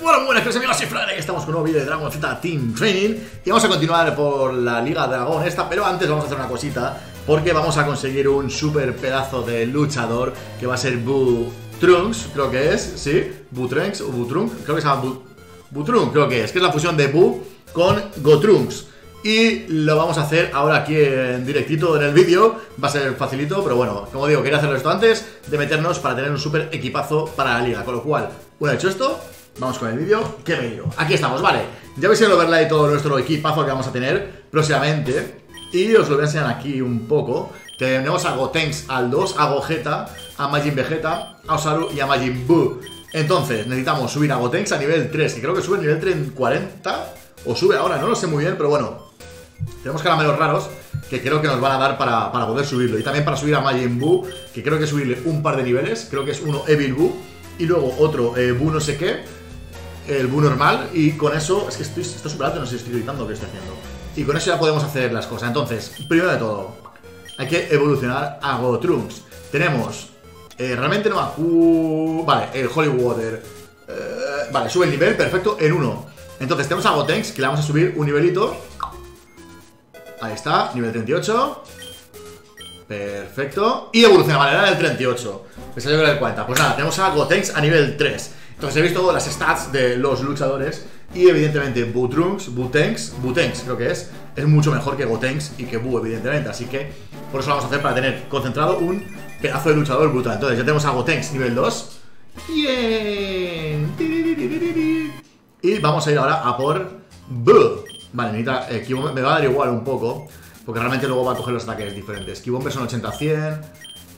Bueno, buenas queridos amigos, soy Fran y estamos con un nuevo vídeo de Dragon Z Team Training Y vamos a continuar por la Liga Dragón esta, pero antes vamos a hacer una cosita Porque vamos a conseguir un super pedazo de luchador Que va a ser Bu Trunks, creo que es, ¿sí? Bu Trunks o Bu Trunk, creo que se llama Bu, Bu creo que es Que es la fusión de Bu con Gotrunks y lo vamos a hacer ahora aquí en directito en el vídeo Va a ser facilito, pero bueno, como digo, quería hacerlo esto antes De meternos para tener un super equipazo para la liga Con lo cual, una hecho esto, Vamos con el vídeo, ¿qué me Aquí estamos, vale. Ya veis el overlay de todo nuestro equipazo que vamos a tener próximamente. Y os lo voy a enseñar aquí un poco. Tenemos a Gotenks al 2, a Gogeta, a Majin Vegeta, a Osaru y a Majin Buu. Entonces, necesitamos subir a Gotenks a nivel 3 Que creo que sube a nivel 40 O sube ahora, no lo sé muy bien, pero bueno. Tenemos caramelos raros que creo que nos van a dar para, para poder subirlo. Y también para subir a Majin Buu Que creo que subirle un par de niveles. Creo que es uno Evil Buu y luego otro eh, Buu no sé qué el Bu normal y con eso, es que estoy, estoy super alto, no sé si estoy gritando lo que estoy haciendo. Y con eso ya podemos hacer las cosas. Entonces, primero de todo, hay que evolucionar a Gotrunks. Tenemos, eh, realmente no a Vale, el Holy Water. Eh, vale, sube el nivel, perfecto, en uno. Entonces tenemos a Gotenks, que le vamos a subir un nivelito. Ahí está, nivel 38. Perfecto. Y evoluciona, vale, era el 38. Me salió el 40. Pues nada, tenemos a Gotenks a nivel 3. Entonces he visto las stats de los luchadores y evidentemente Butrunks, Butenks, Butenks creo que es, es mucho mejor que Gotenks y que Bu evidentemente, así que por eso lo vamos a hacer para tener concentrado un pedazo de luchador brutal. Entonces ya tenemos a Gotenks nivel 2. Bien. Y vamos a ir ahora a por Bu. Vale, necesita, eh, me va a dar igual un poco, porque realmente luego va a coger los ataques diferentes. Kibombe son 80-100,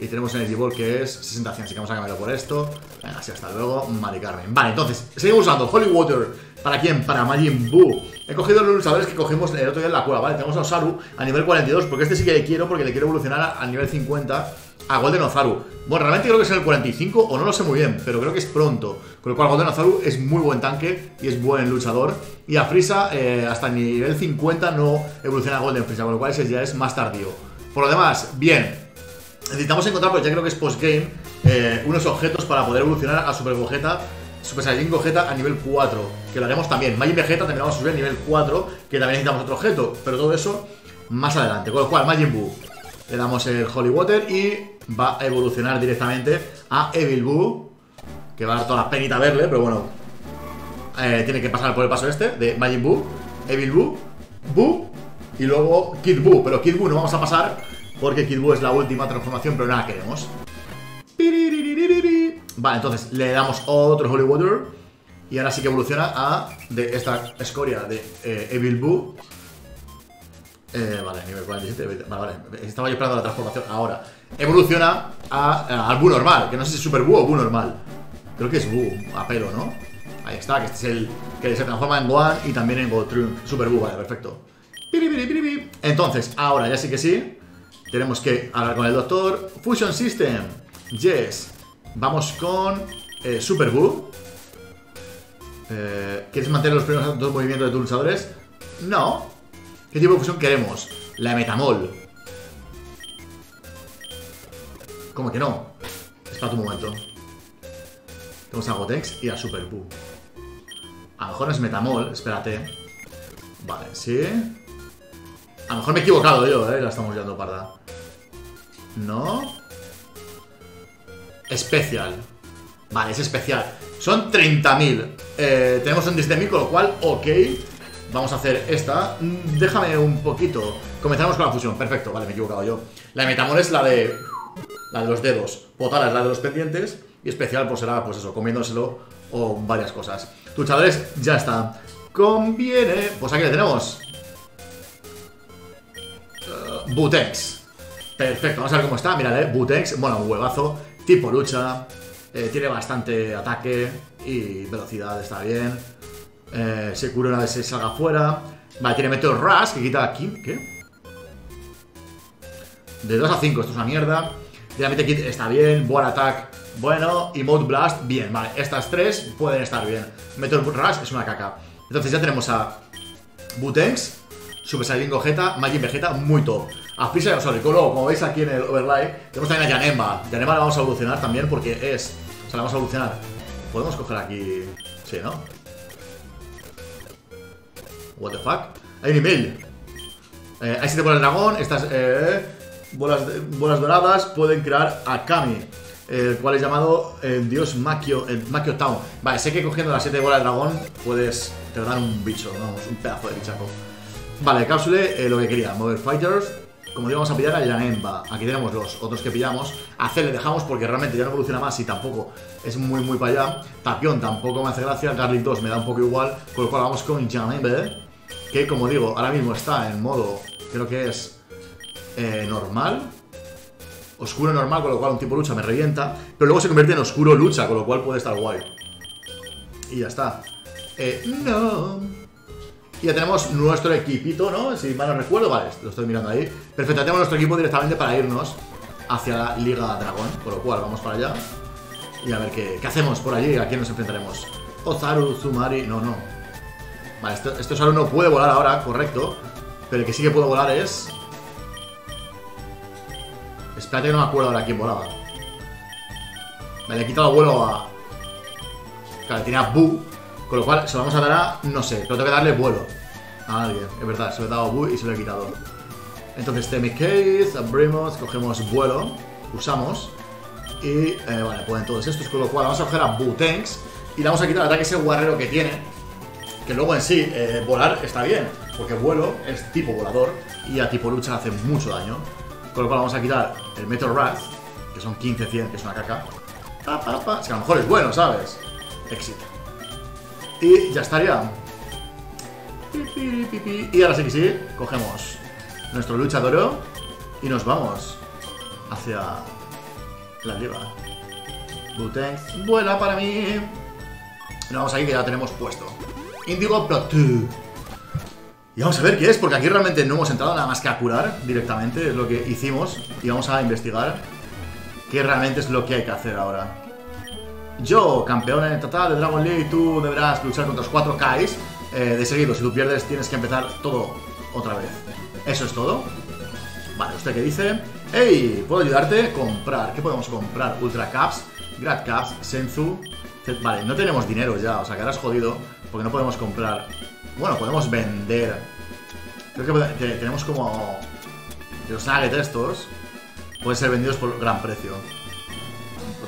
y tenemos Energy Ball que es 60 100 Así que vamos a cambiarlo por esto. Venga, así hasta luego, Mari Carmen. Vale, entonces, seguimos usando Holy Water. ¿Para quién? Para Majin Buu. He cogido los luchadores que cogimos el otro día en la cueva, ¿vale? Tenemos a Osaru a nivel 42 Porque este sí que le quiero, porque le quiero evolucionar a, nivel 50 a Golden Ozaru. Bueno, realmente creo que es en el 45 o no lo sé muy bien Pero creo que es pronto. Con lo cual Golden Ozaru es muy buen tanque y es buen luchador. Y a Frieza eh, hasta nivel 50 no evoluciona a Golden Frieza Con lo cual ese ya es más tardío. Por lo demás, bien Necesitamos encontrar, pues ya creo que es postgame, eh, unos objetos para poder evolucionar a Super Gogeta Super Saiyan Gogeta a nivel 4, que lo haremos también. Majin Vegeta también vamos a subir a nivel 4, que también necesitamos otro objeto, pero todo eso más adelante. Con lo cual, Majin Buu, le damos el Holy Water y va a evolucionar directamente a Evil Buu, que va a dar toda la penita verle, pero bueno, eh, tiene que pasar por el paso este de Majin Buu, Evil Buu, Buu y luego Kid Buu, pero Kid Buu no vamos a pasar porque Kid Buu es la última transformación, pero nada queremos. Vale, entonces le damos otro Holy Water. Y ahora sí que evoluciona a de esta escoria de eh, Evil Boo. Eh, vale, nivel 47. Vale, vale. Estaba yo esperando la transformación. Ahora evoluciona a, al Boo normal. Que no sé si es Super Boo o Boo normal. Creo que es Boo, a pelo, ¿no? Ahí está, que este es el que se transforma en Gohan y también en Gotrun. Super Boo, vale, perfecto. Entonces, ahora ya sí que sí. Tenemos que hablar con el doctor. Fusion System. Yes. Vamos con eh, Super Boo. Eh, ¿Quieres mantener los primeros dos movimientos de tus luchadores? No. ¿Qué tipo de fusión queremos? La Metamol. ¿Cómo que no? Espera tu momento. Tenemos a Gotex y a Super Boo. A lo mejor es Metamol, espérate. Vale, sí. A lo mejor me he equivocado yo, eh. La estamos llevando parda. No. Especial. Vale, es especial. Son 30.000. Eh, tenemos un 17.000, con lo cual, ok. Vamos a hacer esta. Mm, déjame un poquito. Comenzamos con la fusión. Perfecto, vale, me he equivocado yo. La de metamol es la de. La de los dedos. Potala es la de los pendientes. Y especial, pues será, pues eso, comiéndoselo o varias cosas. Luchadores, ya está. Conviene. Pues aquí le tenemos. Butex. Perfecto, vamos a ver cómo está. Mírale, Butex. Bueno, un huevazo tipo lucha, eh, tiene bastante ataque y velocidad, está bien. Eh, se cura una vez se salga afuera. Vale, tiene Meteor Rush, que quita aquí. ¿Qué? De 2 a 5, esto es una mierda. Dinamite Kit está bien. Buen Attack, bueno. Y Mode Blast, bien. Vale, estas tres pueden estar bien. Meteor Rush es una caca. Entonces ya tenemos a Butenks, Super Saiyan Gogeta, Majin Vegeta, muy top. A Freezer y a Sonic. Luego, como veis aquí en el overlay, tenemos también a Yanemba. Yanemba la vamos a evolucionar también porque es... O sea, la vamos a evolucionar. Podemos coger aquí... Sí, ¿no? What the fuck? Hay un email. Eh, siete bolas de dragón. Estas eh, bolas, bolas doradas pueden crear a Kami. El cual es llamado el dios Makio, el Makio Town. Vale, sé que cogiendo las siete bolas de dragón puedes te dan un bicho, vamos, un pedazo de bichaco. Vale, cápsule, lo que quería, mover fighters. Como digo, vamos a pillar a Yanemba. Aquí tenemos los otros que pillamos. A C le dejamos porque realmente ya no evoluciona más y tampoco es muy, muy para allá. Tapión tampoco me hace gracia. Garlic 2 me da un poco igual. Con lo cual vamos con Yanemba. Que como digo, ahora mismo está en modo, creo que es eh, normal. Oscuro normal, con lo cual un tipo lucha me revienta. Pero luego se convierte en oscuro lucha, con lo cual puede estar guay. Y ya está. Eh, no. Y ya tenemos nuestro equipito, ¿no? Si mal no recuerdo, vale, lo estoy mirando ahí. Perfecto, tenemos nuestro equipo directamente para irnos hacia la Liga Dragón. Por lo cual, vamos para allá. Y a ver qué, hacemos por allí, a quién nos enfrentaremos. Ozaru, Zumari, no, no. Vale, este Ozaru no puede volar ahora, correcto. Pero el que sí que puede volar es... Espérate que no me acuerdo ahora quién volaba. Me le he quitado el vuelo a... Claro, tiene a Bu. Con lo cual se lo vamos a dar a, no sé, pero tengo que darle vuelo a alguien. Es verdad, se lo he dado a Bu y se lo he quitado. Entonces, Temi Case, abrimos, cogemos vuelo, usamos. Y, eh, vale, pueden todos estos, con lo cual vamos a coger a Bu Tanks y le vamos a quitar el ataque ese guerrero que tiene. Que luego en sí, eh, volar está bien, porque vuelo es tipo volador y a tipo lucha hace mucho daño. Con lo cual vamos a quitar el Meteor Wrath, que son 15-100, que es una caca. Pa, pa, pa. Es que a lo mejor es bueno, ¿sabes? Éxito. Y ya estaría. Y ahora sí que sí, cogemos nuestro luchador y nos vamos hacia la liga. Butex, vuela para mí. Y vamos ahí que ya tenemos puesto. Indigo 2. Y vamos a ver qué es, porque aquí realmente no hemos entrado nada más que a curar directamente, es lo que hicimos. Y vamos a investigar qué realmente es lo que hay que hacer ahora. Yo, campeón en total de Dragon League, tú deberás luchar contra los 4 Kais eh, de seguido. Si tú pierdes, tienes que empezar todo otra vez. ¿Eso es todo? Vale, ¿usted qué dice? ¡Ey! ¿Puedo ayudarte? Comprar. ¿Qué podemos comprar? Ultra Caps, Grad Caps, Senzu. Vale, no tenemos dinero ya, o sea, que ahora es jodido porque no podemos comprar. Bueno, podemos vender. Creo que tenemos como. Los nuggets estos pueden ser vendidos por gran precio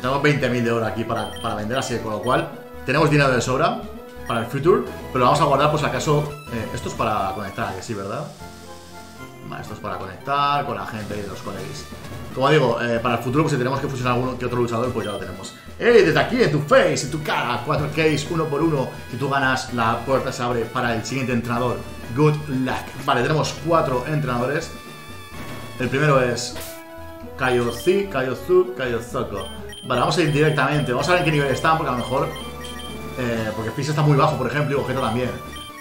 tenemos 20.000 de oro aquí para, vender, así que con lo cual tenemos dinero de sobra para el future, pero lo vamos a guardar por si acaso. Eh, esto es para conectar, que sí, ¿verdad? Vale, esto es para conectar con la gente y los colegas. Como digo, eh, para el futuro, pues si tenemos que fusionar algún que otro luchador, pues ya lo tenemos. ¡Ey! Desde aquí, en tu face, en tu cara, 4 Ks, uno por uno. Si tú ganas, la puerta se abre para el siguiente entrenador. Good luck. Vale, tenemos cuatro entrenadores. El primero es Kaiozi, Kaiozu, Kaiozoko. Vale, vamos a ir directamente. Vamos a ver en qué nivel están, porque a lo mejor... Eh, porque Fizz está muy bajo, por ejemplo, y Objeto también.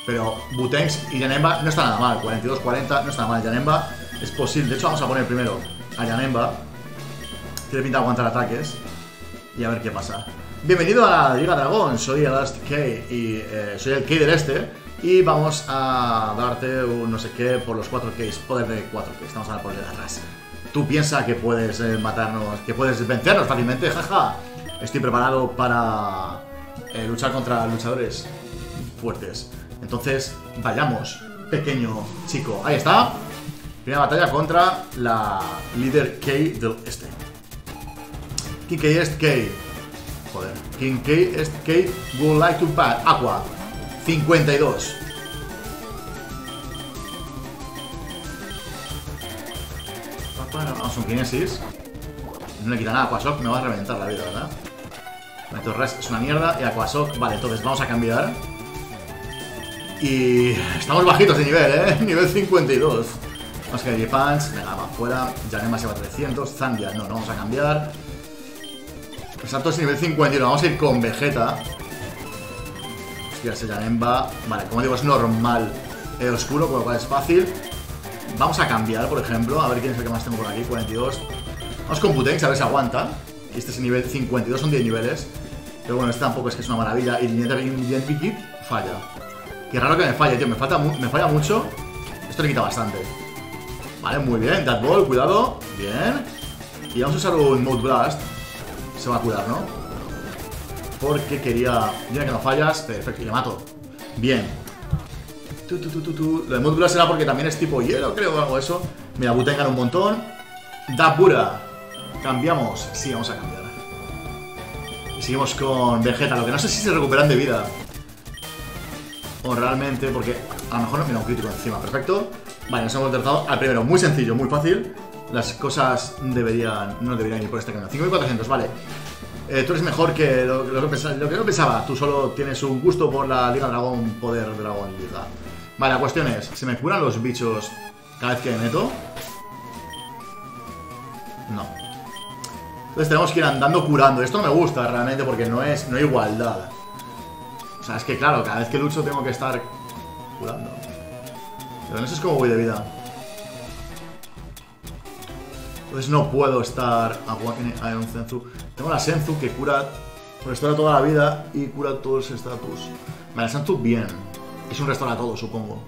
Pero Butenks y Yanemba no está nada mal. 42-40 no está mal. Yanemba es posible. De hecho, vamos a poner primero a Yanemba. Tiene pinta de aguantar ataques. Y a ver qué pasa. Bienvenido a la Liga Dragón. Soy Last K y eh, soy el K del este. Y vamos a darte un no sé qué por los 4 Ks. Poder de 4 Ks. Estamos a dar por el de atrás. Tú piensas que puedes eh, matarnos, que puedes vencernos fácilmente, jaja. Estoy preparado para eh, luchar contra luchadores fuertes. Entonces, vayamos, pequeño chico. Ahí está. Primera batalla contra la líder K del este. King K est K. Joder. King K est K would like to pass. Aqua. 52. Vamos, un kinesis. No le quita nada a Aquasoc, me va a reventar la vida, ¿verdad? Meteorras es una mierda y Aquasoc... Vale, entonces vamos a cambiar. Y... Estamos bajitos de nivel, ¿eh? Nivel 52. Vamos a quedar Punch, venga, va fuera. Janema se va a 300. Zandia, no, no vamos a cambiar. Exacto, es nivel 51. Vamos a ir con Vegeta. Hostia, ese Janemba. Vale, como digo, es normal. Eh, oscuro, con lo cual es fácil. Vamos a cambiar, por ejemplo, a ver quién es el que más tengo por aquí, 42. Vamos con Butenx, a ver si aguanta. Este es el nivel 52, son 10 niveles. Pero bueno, este tampoco es que es una maravilla. Y Identity Kit falla. Qué raro que me falle, tío. Me, falta me falla mucho. Esto le quita bastante. Vale, muy bien. That Ball, cuidado. Bien. Y vamos a usar un Mode Blast. Se va a cuidar, ¿no? Porque quería... Mira que no fallas. Perfecto, y le mato. Bien. Lo de Glass será porque también es tipo hielo, creo, o algo eso. Mira, Butengan un montón. Dabura. Cambiamos. Sí, vamos a cambiar. Y seguimos con Vegeta. Lo que no sé si se recuperan de vida. O realmente, porque a lo mejor no mira un crítico encima. Perfecto. Vale, nos hemos derrotado al primero. Muy sencillo, muy fácil. Las cosas deberían no deberían ir por este camino. 5400, vale. Eh, tú eres mejor que lo, que lo que no pensaba. Tú solo tienes un gusto por la Liga Dragón, Poder Dragón Liga. Vale, la cuestión es, ¿se me curan los bichos cada vez que me meto? No. Entonces tenemos que ir andando curando. Esto no me gusta realmente porque no es no hay igualdad. O sea, es que claro, cada vez que lucho tengo que estar curando. Pero no sé cómo voy de vida. Entonces no puedo estar a Iron Senzu. Tengo la Senzu que cura, restaura toda la vida y cura todos los estatus. Vale, Senzu bien. Es un restaura todo, supongo.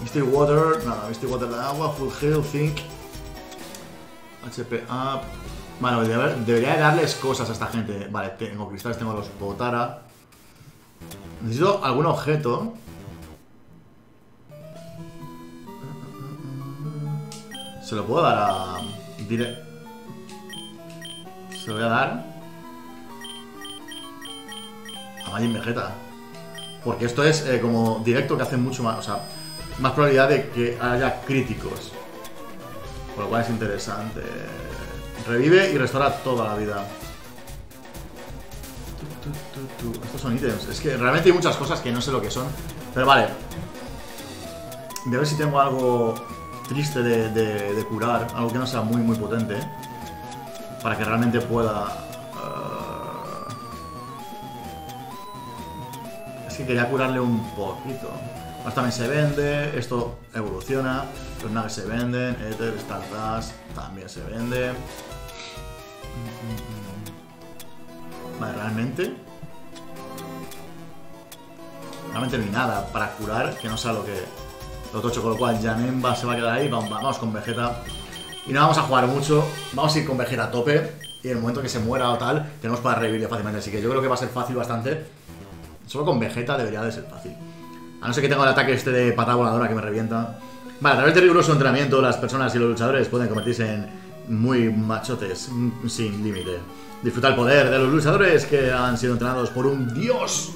Misty Water, nada, Misty Water de agua, Full Heal, Think. HP Up. Bueno, debería, debería darles cosas a esta gente. Vale, tengo cristales, tengo los Botara. Necesito algún objeto. Se lo puedo dar a... Se lo voy a dar a Majin Vegeta. Porque esto es eh, como directo que hace mucho más... O sea, más probabilidad de que haya críticos. Por lo cual es interesante. Revive y restaura toda la vida. Estos son ítems. Es que realmente hay muchas cosas que no sé lo que son. Pero vale. Voy a ver si tengo algo triste de, curar. Algo que no sea muy, muy potente. Para que realmente pueda... Es que quería curarle un poquito. Esto también se vende. Esto evoluciona. Los naves se venden. Ether, Stardust también se vende. Vale, realmente. Realmente no hay nada para curar que no sea lo que. Lo tocho, con lo cual Janemba se va a quedar ahí. Vamos, con Vegeta. Y no vamos a jugar mucho. Vamos a ir con Vegeta a tope. Y en el momento que se muera o tal, tenemos para revivirle fácilmente. Así que yo creo que va a ser fácil bastante. Solo con Vegeta debería de ser fácil. A no ser que tenga el ataque este de patada que me revienta. Vale, a través de riguroso entrenamiento, las personas y los luchadores pueden convertirse en muy machotes, sin límite. Disfruta el poder de los luchadores que han sido entrenados por un dios.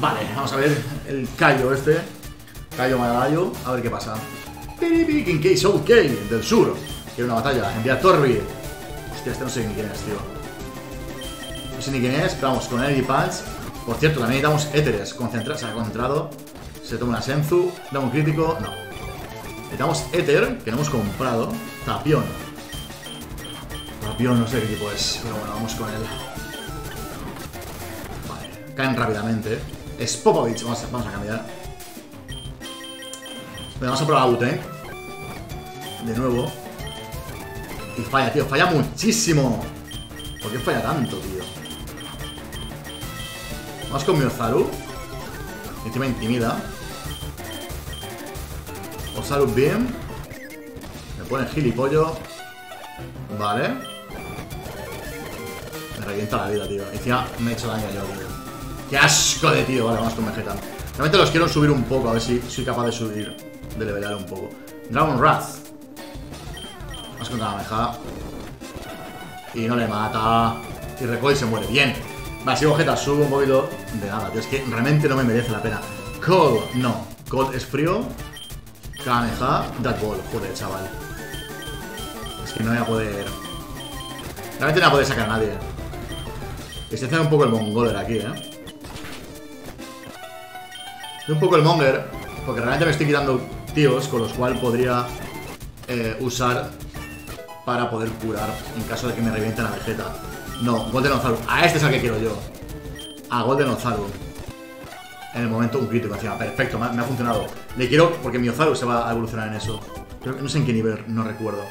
Vale, vamos a ver el Cayo este. Cayo Malayo, a ver qué pasa. King Soul K del sur. Quiere una batalla. Envía a Torbi. Hostia, este no sé ni quién es, tío. No sé ni quién es, pero vamos, con Energy Punch. Por cierto, también necesitamos éteres. Concentrado, se ha concentrado. Se toma una Senzu. Da un crítico. No. Necesitamos éter, que no hemos comprado. Tapión. Tapión, no sé qué tipo es. Pero bueno, vamos con él. Vale, caen rápidamente. Es Popovich, vamos a, vamos a cambiar. vamos a probar a Ute. De nuevo. Y falla, tío, falla muchísimo. ¿Por qué falla tanto, tío? Vamos con Miozaru. Encima intimida. Osaru bien. Me pone gilipollo. Vale. Me revienta la vida, tío. Encima me he hecho daño yo, tío. ¡Qué asco de tío! Vale, vamos con Vegeta. Realmente los quiero subir un poco, a ver si soy capaz de subir, de levelear un poco. Dragon Wrath. Vamos contra la meja. Y no le mata. Y recoge y se muere. Bien. Vale, si Vegeta subo un poquito de nada, tío. Es que realmente no me merece la pena. Cold, no. Cold es frío. Kameha, That Ball. Joder, chaval. Es que no voy a poder... Realmente no voy a poder sacar a nadie. Estoy haciendo un poco el mongoler aquí, ¿eh? un poco el monger, porque realmente me estoy quitando tíos con los cuales podría eh, usar para poder curar en caso de que me revienten la Vegeta. No, Golden Ozaru. A este es el que quiero yo. A Golden Ozaru. En el momento un crítico encima. Perfecto, me ha, funcionado. Le quiero, porque mi Ozaru se va a evolucionar en eso. no sé en qué nivel, no recuerdo.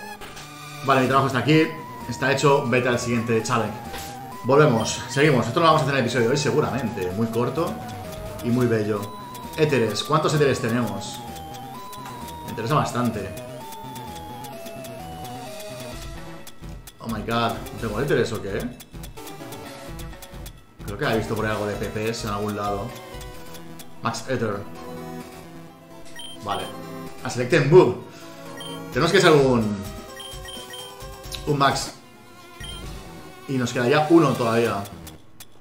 Vale, mi trabajo está aquí. Está hecho, vete al siguiente challenge. Volvemos, seguimos. Esto lo vamos a hacer en el episodio de hoy seguramente. Muy corto y muy bello. Éteres. ¿Cuántos éteres tenemos? Me interesa bastante. Oh my god. ¿Tengo éteres o qué? Creo que he visto por ahí algo de PPs en algún lado. Max Ether. Vale. A Selected Move. Tenemos que ser un... Un Max. Y nos quedaría uno todavía.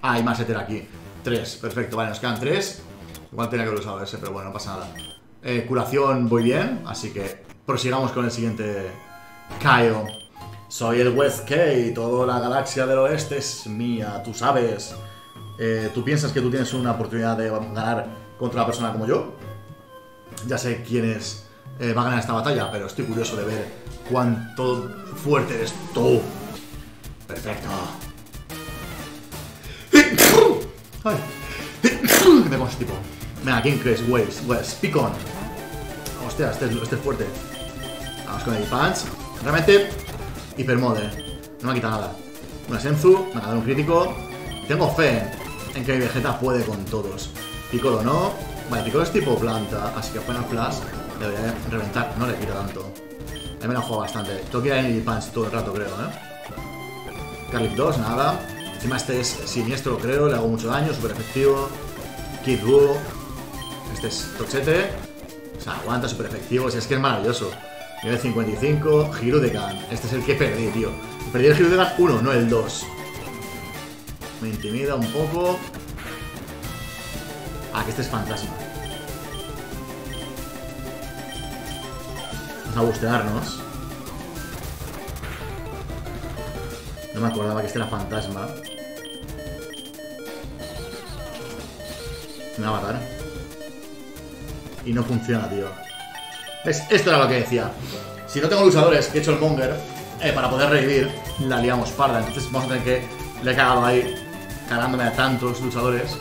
Ah, hay más Ether aquí. Tres, perfecto. Vale, nos quedan tres. Igual tenía que haber usado ese, pero bueno, no pasa nada. Eh, curación voy bien, así que prosigamos con el siguiente Kaio. Soy el West K, toda la galaxia del oeste es mía, tú sabes. Eh, ¿Tú piensas que tú tienes una oportunidad de ganar contra una persona como yo? Ya sé quién es, eh, va a ganar esta batalla, pero estoy curioso de ver cuánto fuerte eres tú. Perfecto. Ay. ¿Qué me con este? Venga, ¿quién crees? Waves, Waves, Picon. Hostia, este es, este es fuerte. Vamos con el Punch. Realmente, hipermode. No me ha quitado nada. Una Senzu, me ha dado un crítico. Tengo fe en que Vegeta puede con todos. Piccolo no. Vale, Piccolo es tipo planta, así que Final Flash debería reventar. No le quita tanto. A mí me lo juego bastante. Tengo que ir a Energy Punch todo el rato, creo, ¿eh? Carlic 2, nada. Encima este es siniestro, creo. Le hago mucho daño, súper efectivo. Kid Buu. Este es tochete. O sea, aguanta, súper efectivo. O sea, es que es maravilloso. Nivel 55, Hirudegan. Este es el que perdí, tío. Perdí el Hirudegan 1, no el 2. Me intimida un poco. Ah, que este es fantasma. Vamos a bustearnos. No me acordaba que este era fantasma. Me va a matar. Y no funciona, tío. Esto era lo que decía. Si no tengo luchadores que he hecho el monger eh, para poder revivir, la liamos parda. Entonces vamos a tener que... Le he cagado ahí, cagándome a tantos luchadores.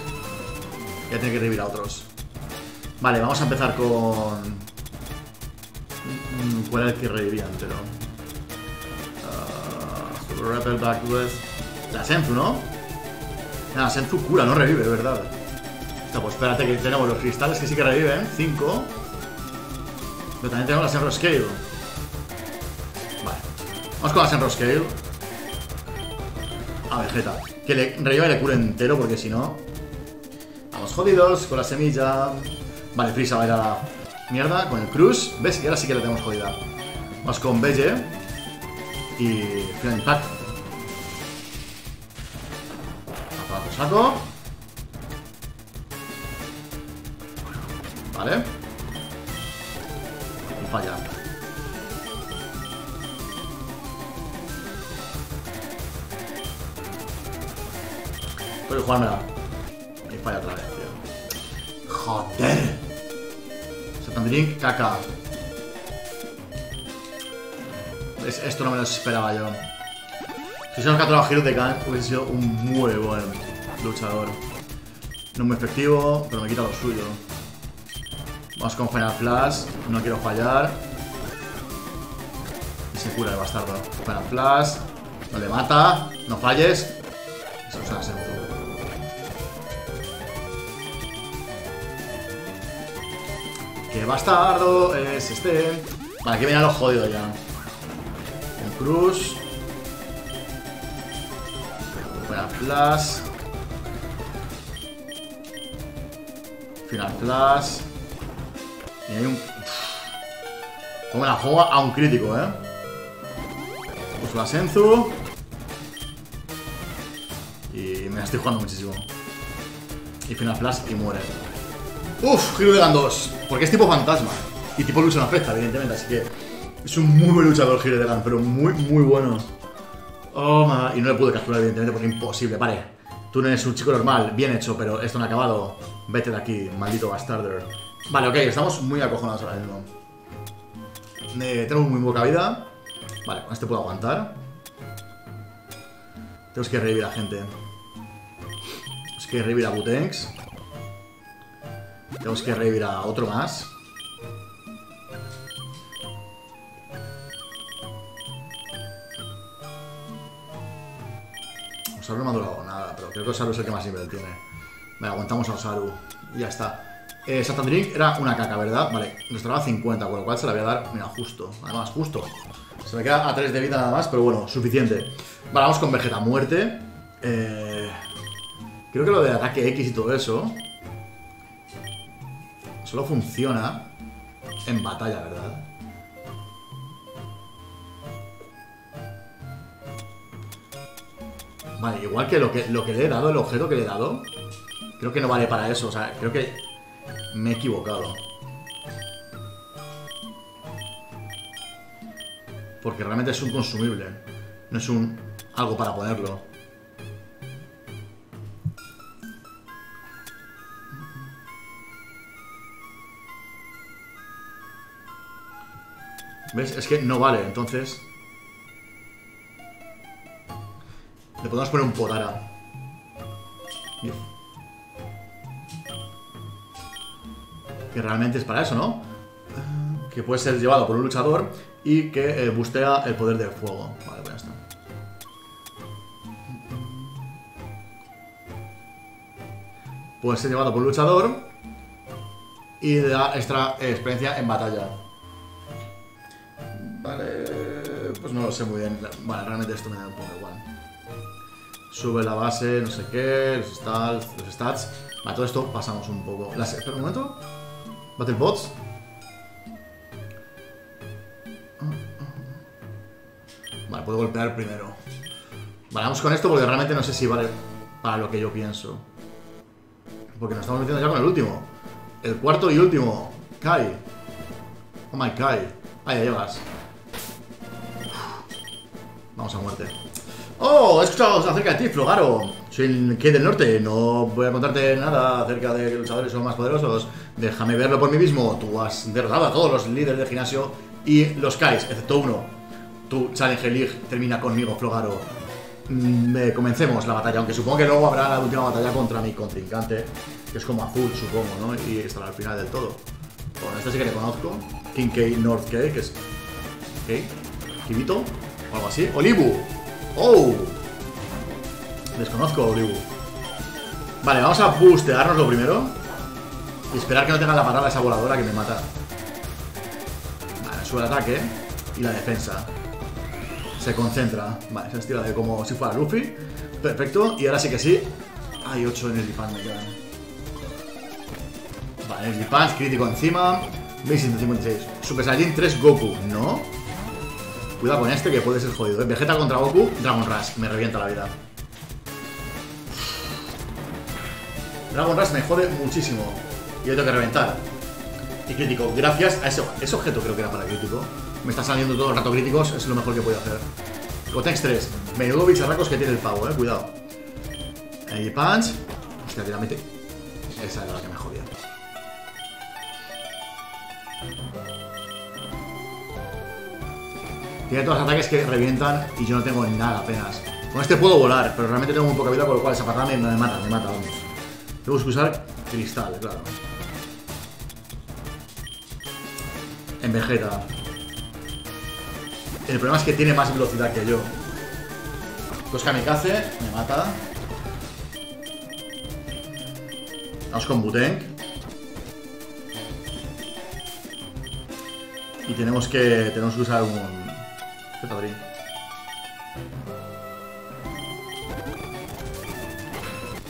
Que tener que revivir a otros. Vale, vamos a empezar con... Mm, ¿Cuál era el que revivía entero? Uh, Backwest. La Senzu, ¿no? La Senzu cura, no revive, ¿verdad? pues espérate que tenemos los cristales que sí que reviven. 5. Pero también tenemos la Senro Scale. Vale. Vamos con la Senro Scale. A Vegeta. Que le reviva y le cure entero, porque si no. Vamos jodidos con la semilla. Vale, Frisa va a ir a la mierda con el Cruz. ¿Ves? Y ahora sí que le tenemos jodida. Vamos con Belle. Y Final Impact. Saco. Vale. Jugármela. Y falla otra vez, tío. Joder. Satandrink, caca. Es- esto no me lo esperaba yo. Si se nos de Khan, hubiese sido un muy buen luchador. No muy efectivo, pero me quita lo suyo. Vamos con Final Flash. No quiero fallar. Y se cura el bastardo. Final Flash. No le mata. No falles. Eso es una Senzu. ¡Qué bastardo es este! Vale, que viene a lo jodido ya. Con Cruz. Final Flash. Final Flash. Y hay un... Como me la juego a un crítico, ¿eh? Uso la Senzu. Y me la estoy jugando muchísimo. Y Final Flash y muere. Uf, Hirudegan 2. Porque es tipo fantasma. Y tipo lucha no afecta, evidentemente. Así que es un muy buen luchador Hirudegan, pero muy, muy bueno. Oh, ma- y no le pude capturar, evidentemente, porque imposible. Vale, tú no eres un chico normal, bien hecho, pero esto no ha acabado. Vete de aquí, maldito bastardo. Vale, ok, estamos muy acojonados ahora mismo. Eh, tenemos muy poca vida. Vale, con este puedo aguantar. Tenemos que revivir a gente. Tenemos que revivir a Butenks. Tenemos que revivir a otro más. Osaru no me ha durado nada, pero creo que Osaru es el que más nivel tiene. Vale, aguantamos a Osaru. Ya está. Eh, era una caca, ¿verdad? Vale, nos daba 50, con lo cual se la voy a dar, mira, justo. Además, justo. Se me queda a 3 de vida nada más, pero bueno, suficiente. Vale, vamos con Vegeta Muerte. Eh, creo que lo de ataque X y todo eso solo funciona en batalla, ¿verdad? Vale, igual que lo, que lo que le he dado, el objeto que le he dado, creo que no vale para eso. O sea, creo que me he equivocado. Porque realmente es un consumible. No es un algo para ponerlo. ¿Ves? Es que no vale, entonces... Le podemos poner un podara. Que realmente es para eso, ¿no? Que puede ser llevado por un luchador y que eh, bustea el poder del fuego. Vale, pues ya está. Puede ser llevado por un luchador y da extra experiencia en batalla. No sé muy bien. Vale, realmente esto me da un poco igual. Sube la base, no sé qué, los stats, los stats. Vale, todo esto pasamos un poco. Las, espera un momento. Battlebots. Vale, puedo golpear primero. Vale, vamos con esto porque realmente no sé si vale para lo que yo pienso. Porque nos estamos metiendo ya con el último. El cuarto y último. Kai. Oh my Kai. Ahí llevas. A muerte. ¡Oh! He escuchado acerca de ti, Flogaro. Soy el del Norte. No voy a contarte nada acerca de que los luchadores son más poderosos. Déjame verlo por mí mismo. Tú has derrotado a todos los líderes del gimnasio y los Kais, excepto uno. Tu Challenger League termina conmigo, Flogaro. Mm, comencemos la batalla, aunque supongo que luego habrá la última batalla contra mi contrincante, que es como azul, supongo, ¿no? Y estará al final del todo. Bueno, este sí que le conozco. King K North K, que es. ¿Qué? ¿Kibito? O algo así. ¡Olibu! ¡Oh! Desconozco a Olibu. Vale, vamos a bustearnos lo primero. Y esperar que no tenga la parada esa voladora que me mata. Vale, sube el ataque y la defensa. Se concentra. Vale, se estira de como si fuera Luffy. Perfecto. Y ahora sí que sí. Hay 8 Energy Pants me quedan. Vale, Energy Pants, crítico encima. 1156. Super Saiyan 3 Goku. ¿No? Cuidado con este que puede ser jodido. ¿eh? Vegeta contra Goku, Dragon Rush. Me revienta la vida. Dragon Rush me jode muchísimo. Y yo tengo que reventar. Y crítico. Gracias a ese, ese objeto creo que era para crítico. Me está saliendo todo el rato críticos. Es lo mejor que puedo hacer. Gotex 3. Menudo bicharracos que tiene el pavo, eh. Cuidado. Ahí punch. Hostia, dinamite. Esa era la que me Tiene todos los ataques que revientan y yo no tengo nada apenas. Con este puedo volar, pero realmente tengo muy poca vida, por lo cual esa patada me, me mata, me mata, vamos. Tengo que usar cristal, claro. En Vegeta. El problema es que tiene más velocidad que yo. Dos Kamikaze, me mata. Vamos con Butenk. Y tenemos que, tenemos que usar un... ¿Qué padrín?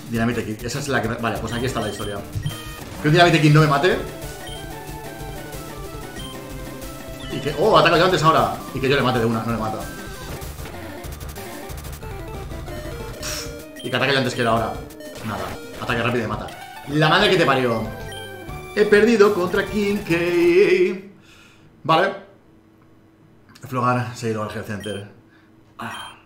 Dynamite Kid. Esa es la que... Vale, pues aquí está la historia. Que un Dynamite Kid no me mate. Y que... ¡Oh! Ataca yo antes ahora. Y que yo le mate de una. No le mata. Y que ataque yo antes que él ahora. Nada. Ataque rápido y mata. La madre que te parió. He perdido contra King K. Vale. Flogar se ha ido al Health Center. Ah.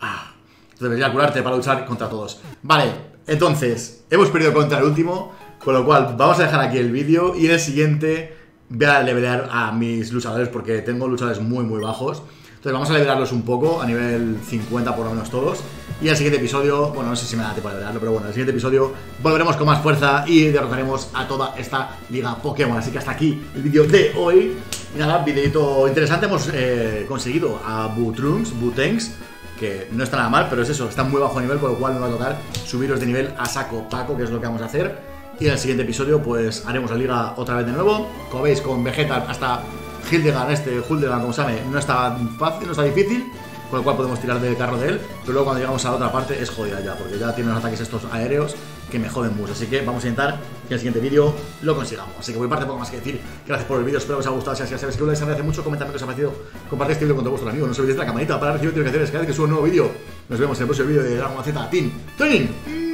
Ah. Debería curarte para luchar contra todos. Vale, entonces, hemos perdido contra el último. Con lo cual, vamos a dejar aquí el vídeo. Y en el siguiente voy a levelear a mis luchadores porque tengo luchadores muy, muy bajos. Entonces vamos a levelearlos un poco, a nivel 50 por lo menos todos. Y el siguiente episodio, bueno, no sé si me da tiempo de levelearlo, pero bueno, en el siguiente episodio volveremos con más fuerza y derrotaremos a toda esta liga Pokémon. Así que hasta aquí el vídeo de hoy. Nada, videito interesante. Hemos eh, conseguido a Butrunks, Butenks, que no está nada mal, pero es eso, está muy bajo nivel, por lo cual me va a tocar subiros de nivel a saco paco, que es lo que vamos a hacer. Y en el siguiente episodio, pues haremos la liga otra vez de nuevo. Como veis, con Vegeta hasta Hildegard, este Hildegard, como sabe, no está fácil, no está difícil. Con el cual podemos tirar del carro de él, pero luego cuando llegamos a la otra parte es jodida ya, porque ya tiene unos ataques estos aéreos que me joden mucho. Así que vamos a intentar que en el siguiente vídeo lo consigamos. Así que por mi parte poco más que decir. Gracias por el vídeo, espero que os haya gustado. Si así sabéis que les agradece mucho. Comentadme qué os ha parecido. Compartid este vídeo con todos vuestros amigos. No os olvidéis de la campanita para recibir notificaciones cada vez que subo un nuevo vídeo. Nos vemos en el próximo vídeo de Dragon Z Team Training.